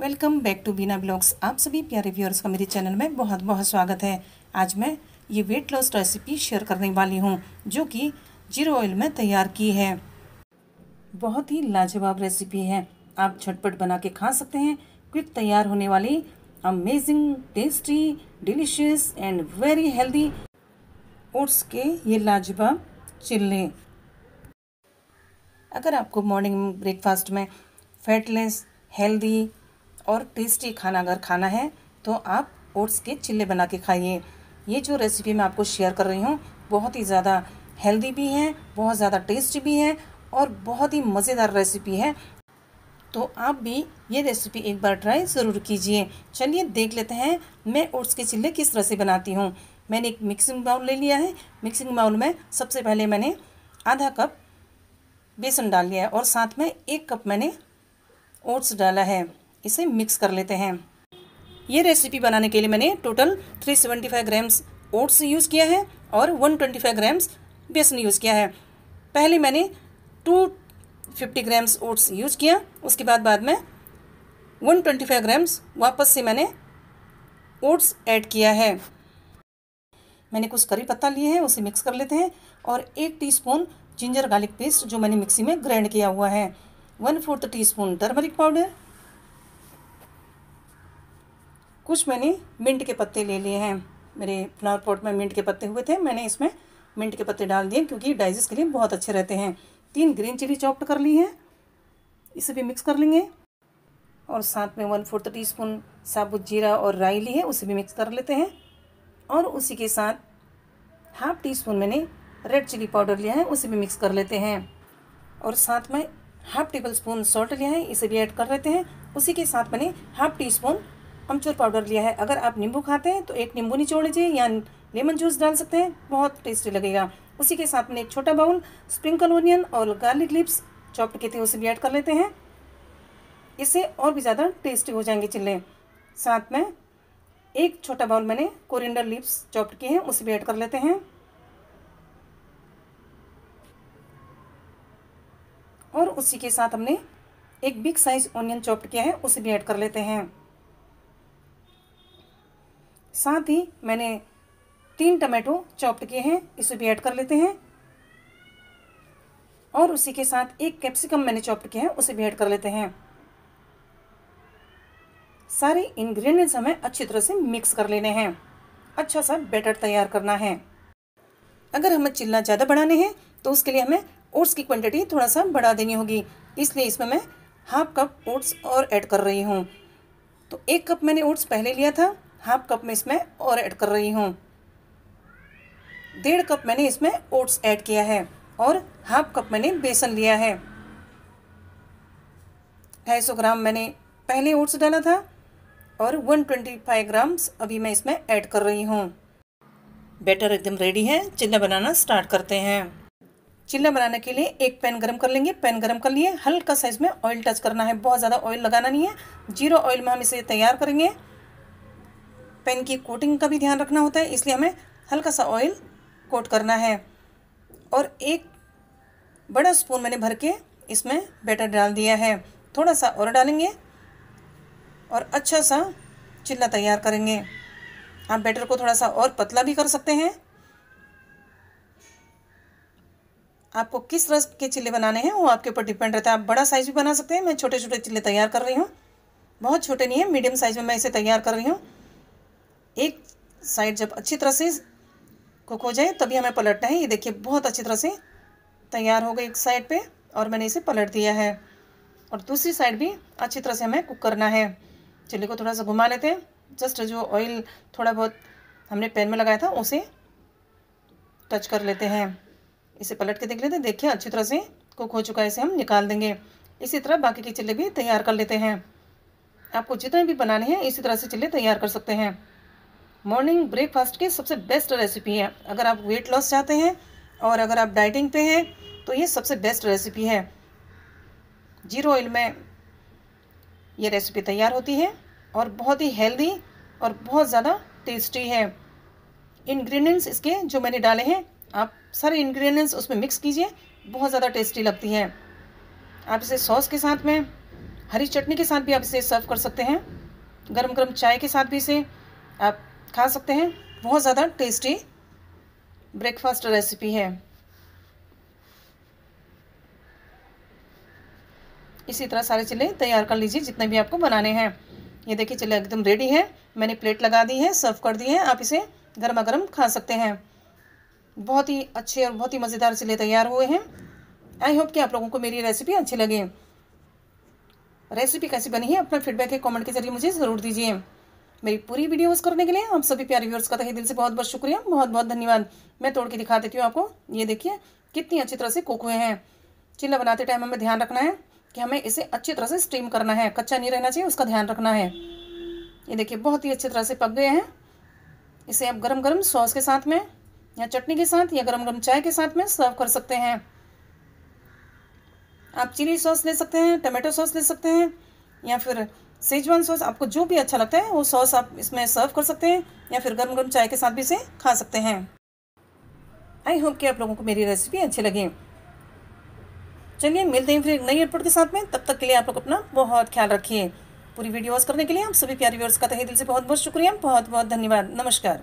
Welcome back to Bina blogs आप सभी प्यारे व्यूअर्स का मेरे चैनल में बहुत बहुत स्वागत है। आज मैं ये वेट लॉस रेसिपी शेयर करने वाली हूँ, जो कि ज़ीरो ऑयल में तैयार की है। बहुत ही लाजवाब रेसिपी है। आप झटपट बना के खा सकते हैं। क्विक तैयार होने वाली amazing tasty delicious and very healthy oats के ये लाजवाब चिल्ले। अगर आपको मॉर्निंग ब्रेकफास्ट में फैटलेस हेल्दी और टेस्टी खाना अगर खाना है तो आप ओट्स के चिल्ले बना के खाइए। ये जो रेसिपी मैं आपको शेयर कर रही हूँ, बहुत ही ज़्यादा हेल्दी भी है, बहुत ज़्यादा टेस्टी भी है और बहुत ही मज़ेदार रेसिपी है। तो आप भी ये रेसिपी एक बार ट्राई ज़रूर कीजिए। चलिए देख लेते हैं मैं ओट्स के चिल्ले किस तरह से बनाती हूँ। मैंने एक मिक्सिंग बाउल ले लिया है। मिक्सिंग बाउल में सबसे पहले मैंने आधा कप बेसन डाल लिया है और साथ में एक कप मैंने ओट्स डाला है। इसे मिक्स कर लेते हैं। ये रेसिपी बनाने के लिए मैंने टोटल 375 ग्राम्स ओट्स यूज़ किया है और 125 ग्राम्स बेसन यूज़ किया है। पहले मैंने 250 ग्राम्स ओट्स यूज़ किया, उसके बाद बाद में 125 ग्राम्स वापस से मैंने ओट्स ऐड किया है। मैंने कुछ करी पत्ता लिए हैं, उसे मिक्स कर लेते हैं और एक टीस्पून जिंजर गार्लिक पेस्ट जो मैंने मिक्सी में ग्राइंड किया हुआ है। One fourth teaspoon turmeric powder कुछ मैंने मिंट के पत्ते ले लिए हैं। मेरे फ्लावर पॉट में मिंट के पत्ते हुए थे। मैंने इसमें मिंट के पत्ते डाल दिए क्योंकि डाइजेस्ट के लिए बहुत अच्छे रहते हैं। तीन ग्रीन चिली चॉप्ड कर ली है। इसे भी मिक्स कर लेंगे। और साथ में वन फोर्थ टी स्पून साबुत जीरा और राई ली है, उसे भी मिक्स कर लेते हैं। और उसी के साथ हाफ़ टी स्पून मैंने रेड चिली पाउडर लिया है, उसे भी मिक्स कर लेते हैं। और साथ में हाफ़ टेबल स्पून सॉल्ट लिया है, इसे भी ऐड कर लेते हैं। उसी के साथ मैंने half teaspoon amchur powder लिया है। अगर आप नींबू खाते हैं तो एक नींबू निचोड़ लीजिए या लेमन जूस डाल सकते हैं। बहुत टेस्टी लगेगा। उसी के साथ में एक छोटा बाउल, स्प्रिंकल ओनियन और गार्लिक लिप्स चॉप्ड किए थे उसे भी ऐड कर लेते हैं। इससे और भी ज़्यादा टेस्टी हो जाएँगे चिल्ले। साथ में एक छोटा बाउल मैंने कोरिएंडर लिप्स चॉप्ड किए हैं, उसे भी ऐड कर लेते हैं। और उसी के साथ हमने एक बिग साइज़ ऑनियन चॉप्ड किया है, उसे भी ऐड कर लेते हैं। साथ ही मैंने तीन टमाटो चॉप्ड किए हैं, इसे भी ऐड कर लेते हैं। और उसी के साथ एक कैप्सिकम मैंने चॉप्ड किया है, उसे भी ऐड कर लेते हैं। सारे इंग्रेडिएंट्स हमें अच्छी तरह से मिक्स कर लेने हैं। अच्छा सा बैटर तैयार करना है। अगर हमें चिल्ला ज़्यादा बढ़ाने हैं तो उसके लिए हमें ओट्स की क्वांटिटी थोड़ा सा बढ़ा देनी होगी। इसलिए इसमें मैं हाफ़ कप ओट्स और ऐड कर रही हूँ। तो एक कप मैंने ओट्स पहले लिया था। हाफ़ कप में इसमें और ऐड कर रही हूँ। डेढ़ कप मैंने इसमें ओट्स ऐड किया है और हाफ़ कप मैंने बेसन लिया है। ढाई सौ ग्राम मैंने पहले ओट्स डाला था और वन ट्वेंटी फाइव ग्राम्स अभी मैं इसमें ऐड कर रही हूँ। बैटर एकदम रेडी है, चिल्ला बनाना स्टार्ट करते हैं। चिल्ला बनाने के लिए एक पैन गरम कर लेंगे। पैन गरम कर लिए, हल्का सा इसमें ऑयल टच करना है। बहुत ज़्यादा ऑयल लगाना नहीं है। ज़ीरो ऑयल में हम इसे तैयार करेंगे। पैन की कोटिंग का भी ध्यान रखना होता है, इसलिए हमें हल्का सा ऑयल कोट करना है। और एक बड़ा स्पून मैंने भर के इसमें बैटर डाल दिया है। थोड़ा सा और डालेंगे और अच्छा सा चिल्ला तैयार करेंगे। आप बैटर को थोड़ा सा और पतला भी कर सकते हैं। आपको किस तरह के चिल्ले बनाने हैं, वो आपके ऊपर डिपेंड रहता है। आप बड़ा साइज़ भी बना सकते हैं, मैं छोटे छोटे चिल्ले तैयार कर रही हूँ। बहुत छोटे नहीं है मीडियम साइज़ में मैं इसे तैयार कर रही हूँ। एक साइड जब अच्छी तरह से कुक हो जाए, तभी हमें पलटना है। ये देखिए, बहुत अच्छी तरह से तैयार हो गई एक साइड पे, और मैंने इसे पलट दिया है। और दूसरी साइड भी अच्छी तरह से हमें कुक करना है। चिल्ली को थोड़ा सा घुमा लेते हैं। जस्ट जो ऑयल थोड़ा बहुत हमने पैन में लगाया था, उसे टच कर लेते हैं। इसे पलट के देख लेते हैं। देखिए, अच्छी तरह से कुक हो चुका है। इसे हम निकाल देंगे। इसी तरह बाकी के चिल्ले भी तैयार कर लेते हैं। आपको जितने भी बनाने हैं, इसी तरह से चिल्ले तैयार कर सकते हैं। मॉर्निंग ब्रेकफास्ट की सबसे बेस्ट रेसिपी है। अगर आप वेट लॉस चाहते हैं और अगर आप डाइटिंग पे हैं तो ये सबसे बेस्ट रेसिपी है। ज़ीरो ऑयल में ये रेसिपी तैयार होती है और बहुत ही हेल्दी और बहुत ज़्यादा टेस्टी है। इंग्रेडिएंट्स इसके जो मैंने डाले हैं, आप सारे इंग्रेडिएंट्स उसमें मिक्स कीजिए, बहुत ज़्यादा टेस्टी लगती है। आप इसे सॉस के साथ में, हरी चटनी के साथ भी आप इसे सर्व कर सकते हैं गर्म गर्म चाय के साथ भी इसे आप खा सकते हैं। बहुत ज़्यादा टेस्टी ब्रेकफास्ट रेसिपी है। इसी तरह सारे चिल्ले तैयार कर लीजिए जितने भी आपको बनाने हैं। ये देखिए चिल्ले एकदम रेडी है। मैंने प्लेट लगा दी है सर्व कर दी है। आप इसे गर्मा गर्म खा सकते हैं। बहुत ही अच्छे और बहुत ही मज़ेदार चिल्ले तैयार हुए हैं। आई होप कि आप लोगों को मेरी रेसिपी अच्छी लगे। रेसिपी कैसी बनी है, अपना फीडबैक है कमेंट के ज़रिए मुझे ज़रूर दीजिए। मेरी पूरी वीडियोस करने के लिए। आप सभी प्यारे व्यूअर्स का तहे दिल से बहुत बहुत शुक्रिया। बहुत बहुत धन्यवाद। मैं तोड़ के दिखा देती हूँ आपको। ये देखिए, कितनी अच्छी तरह से कुक हुए हैं। चिल्ला बनाते टाइम हमें ध्यान रखना है कि हमें इसे अच्छी तरह से स्टीम करना है। कच्चा नहीं रहना चाहिए, उसका ध्यान रखना है। ये देखिए, बहुत ही अच्छी तरह से पक गए हैं। इसे आप गरम गरम सॉस के साथ में या चटनी के साथ या गरम गरम चाय के साथ में सर्व कर सकते हैं। आप चिली सॉस ले सकते हैं, टमाटो सॉस ले सकते हैं या फिर सेजवान सॉस आपको जो भी अच्छा लगता है, वो सॉस आप इसमें सर्व कर सकते हैं या फिर गर्म गर्म चाय के साथ भी इसे खा सकते हैं। आई होप कि आप लोगों को मेरी रेसिपी अच्छी लगी। चलिए, मिलते हैं फिर एक नई एयरपोर्ट के साथ में। तब तक के लिए आप लोग अपना बहुत ख्याल रखिए। पूरी वीडियोस करने के लिए आप सभी प्यारे व्यूअर्स का तहे दिल से बहुत बहुत शुक्रिया। बहुत बहुत धन्यवाद। नमस्कार।